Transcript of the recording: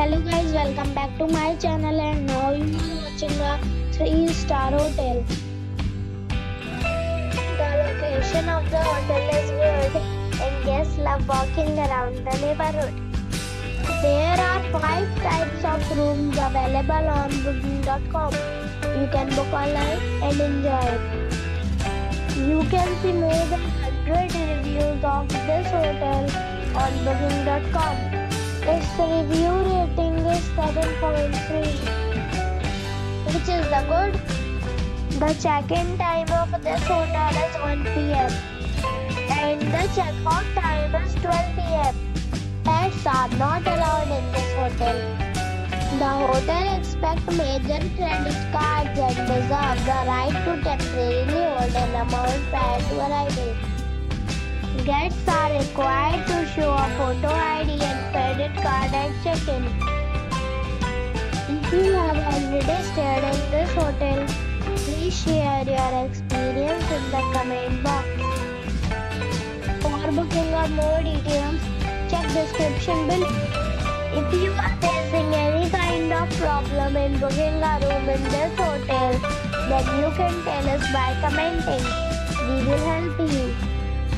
Hello guys, welcome back to my channel and now you are watching a 3 star hotel. The location of the hotel is good and guests love walking around the neighborhood. There are 5 types of rooms available on booking.com. You can book online and enjoy it. You can see more than 100 reviews of this hotel on booking.com. Its review rating is 7.3, which is the good. The check-in time of this hotel is 1 p.m. and the check-out time is 12 p.m. Pets are not allowed in this hotel. The hotel expects major credit cards and reserves the right to temporarily hold an amount prior to arrival. Guests are required to show a photo ID and credit card at check-in. If you have already stayed in this hotel, please share your experience in the comment box. For booking or more details, check description below. If you are facing any kind of problem in booking a room in this hotel, then you can tell us by commenting. We will help you.